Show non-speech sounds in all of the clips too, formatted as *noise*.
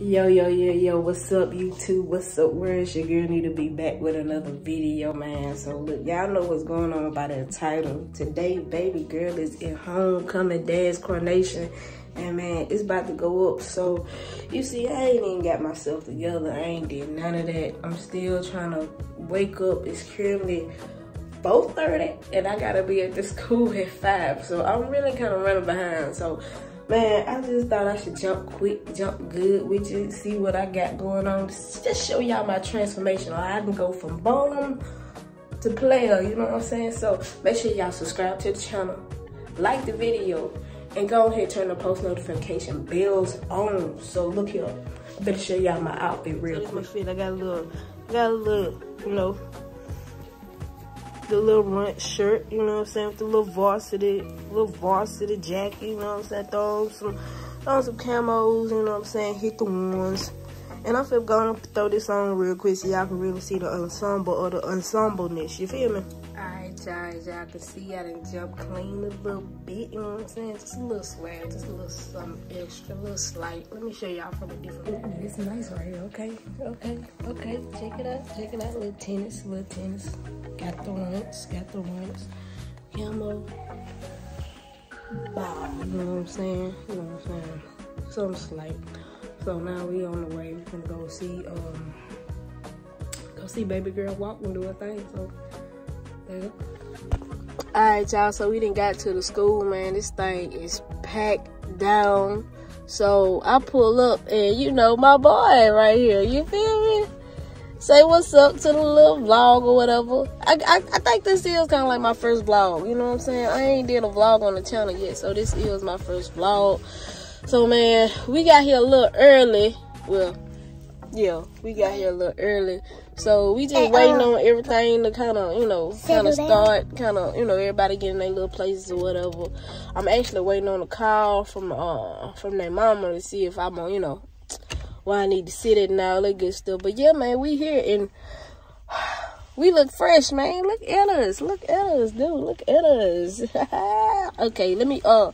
Yo, yo, yo, yo, what's up, YouTube? What's up, where's your girl? Need to be back with another video, man. So, look, y'all know what's going on by the title. Today, baby girl is in homecoming dance coronation. And, man, it's about to go up. So, you see, I ain't even got myself together. I ain't did none of that. I'm still trying to wake up. It's currently 4.30, and I got to be at the school *laughs* at 5. So, I'm really kind of running behind. So, Man, I just thought I should jump quick, jump good with you, see what I got going on. Just show y'all my transformation. I can go from bottom to player, you know what I'm saying? So make sure y'all subscribe to the channel, like the video, and go ahead turn the post notification bells on. So look here, I better show y'all my outfit real quick. I got a little, got a little, you know, the little runt shirt, you know what I'm saying, with the little varsity, little varsity jacket, you know what I'm saying, throw some, throw some camos, you know what I'm saying, hit the ones. And I feel going to throw this on real quick so y'all can really see the ensemble or the ensembleness, you feel me? Y'all, can see I done jump clean a little bit, you know what I'm saying? Just a little swag, just a little something extra, a little slight. Let me show y'all from a different Ooh, It's nice right here, okay, okay, okay. Check it out, check it out, little tennis, little tennis. Got the ones, got the ones. Camo. Bow, you know what I'm saying? You know what I'm saying? Something slight. So now we on the way. We're gonna go see um go see baby girl walk and do a thing. So there you go. Alright y'all, so we didn't got to the school, man. This thing is packed down. So I pull up and you know my boy right here. You feel me? say what's up to the little vlog or whatever. I, I, I think this is kind of like my first vlog. You know what I'm saying? I ain't did a vlog on the channel yet, so this is my first vlog. So, man, we got here a little early. Well, yeah, we got here a little early. So, we just hey, waiting uh, on everything to kind of, you know, kind of start, kind of, you know, everybody getting their little places or whatever. I'm actually waiting on a call from, uh, from their mama to see if I'm on, you know, why I need to sit it and all that good stuff. But yeah, man, we here and *sighs* we look fresh, man. Look at us. Look at us, dude. Look at us. *laughs* okay, let me uh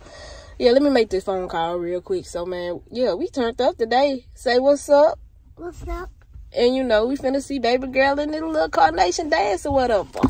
yeah, let me make this phone call real quick. So man, yeah, we turned up today. Say what's up. What's up? And you know, we finna see baby girl in the little carnation dance or whatever.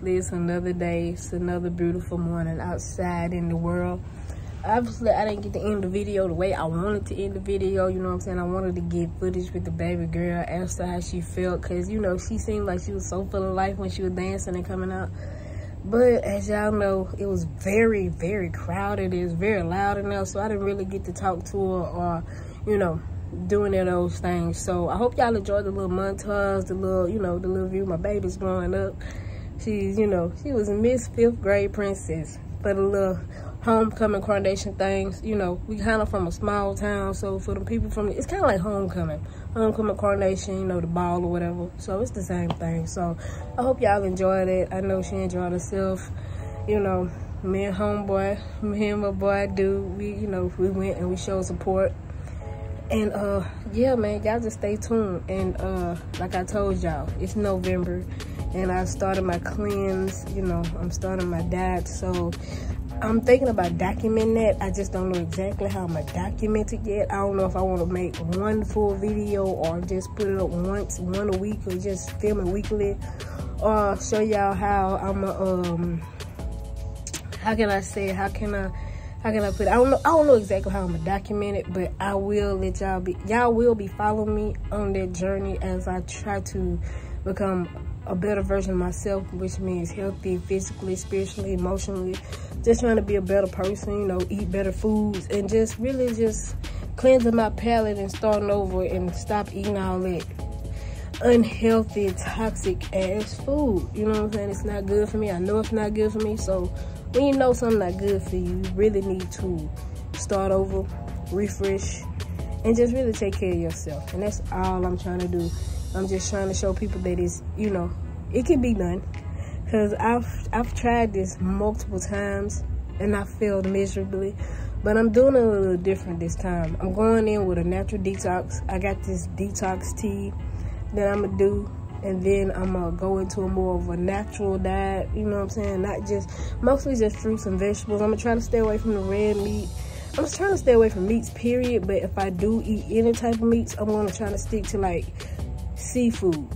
It's another day. It's another beautiful morning outside in the world. Obviously i didn't get to end the video the way i wanted to end the video you know what i'm saying? I wanted to get footage with the baby girl ask her how she felt because you know she seemed like she was so full of life when she was dancing and coming out. But as y'all know it was very very crowded. It was very loud enough so i didn't really get to talk to her or you know doing of those things. So i hope y'all enjoyed the little montage the little you know the little view my baby's growing up she's you know she was a miss fifth grade princess for the little homecoming coronation things. You know we kind of from a small town so for the people from it's kind of like homecoming. Homecoming coronation you know the ball or whatever. So it's the same thing. So i hope y'all enjoyed it. I know she enjoyed herself. You know me and homeboy me and my boy dude, we you know we went and we showed support. And uh yeah man y'all just stay tuned. And uh like i told y'all it's november and i started my cleanse you know i'm starting my diet so i'm thinking about documenting that i just don't know exactly how i'm gonna document it yet i don't know if i want to make one full video or just put it up once one a week or just film it weekly or show y'all how i'm a, um how can i say how can i how can I put it? I don't know. I don't know exactly how I'm gonna document it, but I will let y'all be. Y'all will be following me on that journey as I try to become a better version of myself, which means healthy, physically, spiritually, emotionally. Just trying to be a better person. You know, eat better foods and just really just cleansing my palate and starting over and stop eating all that unhealthy, toxic ass food. You know what I'm saying? It's not good for me. I know it's not good for me. So when you know something not good for you, you really need to start over, refresh, and just really take care of yourself. And that's all I'm trying to do. I'm just trying to show people that it's, you know, it can be done. Cause I've I've tried this multiple times and I failed miserably. But I'm doing it a little different this time. I'm going in with a natural detox. I got this detox tea that I'm gonna do and then I'm gonna go into a more of a natural diet, you know what I'm saying? Not just, mostly just fruits and vegetables. I'm gonna try to stay away from the red meat. I'm just trying to stay away from meats, period. But if I do eat any type of meats, I'm gonna try to stick to like seafood,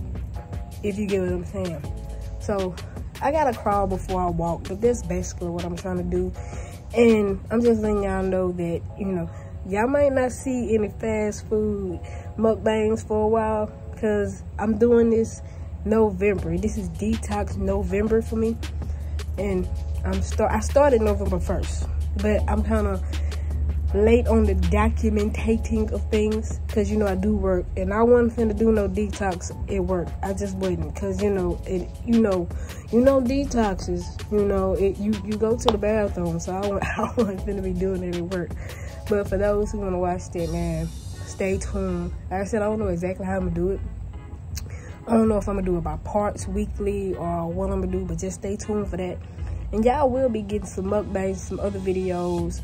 if you get what I'm saying. So I gotta crawl before I walk, but that's basically what I'm trying to do. And I'm just letting y'all know that, you know, y'all might not see any fast food mukbangs for a while because I'm doing this November. This is detox November for me. And I'm start I started November 1st, but I'm kind of late on the documentating of things because you know I do work and I wasn't finna do no detox at work. I just wouldn't because you know it you know you know detoxes you know it you you go to the bathroom so I, *laughs* I wasn't finna be doing it work. But for those who want to watch that man stay tuned. Like I said, I don't know exactly how I'm gonna do it. I don't know if I'm gonna do it by parts weekly or what I'm gonna do, but just stay tuned for that. And y'all will be getting some mukbangs, some other videos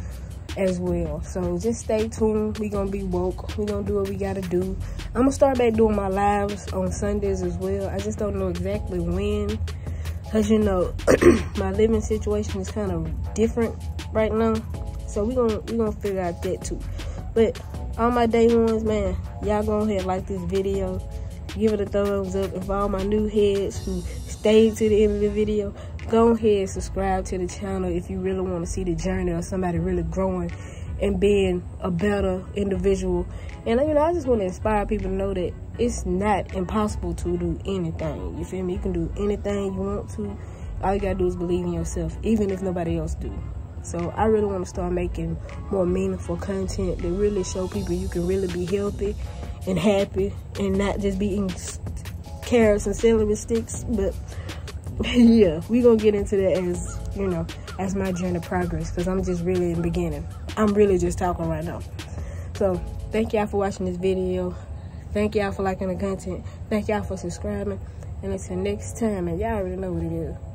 as well. So just stay tuned. we gonna be woke. we gonna do what we gotta do. I'm gonna start back doing my lives on Sundays as well. I just don't know exactly when. Cause you know, *clears throat* my living situation is kind of different right now. So we gonna we gonna figure out that too. But all my day ones, man, y'all go ahead like this video. Give it a thumbs up. For all my new heads who stayed to the end of the video, go ahead subscribe to the channel if you really want to see the journey of somebody really growing and being a better individual. And you know, I just want to inspire people to know that it's not impossible to do anything. You feel me? You can do anything you want to. All you gotta do is believe in yourself, even if nobody else do. So I really want to start making more meaningful content that really show people you can really be healthy and happy and not just be eating carrots and celery sticks. But *laughs* yeah, we gonna get into that as you know as my journey progress because I'm just really in the beginning. I'm really just talking right now. So thank y'all for watching this video. Thank y'all for liking the content. Thank y'all for subscribing. And until next time, and y'all already know what it is.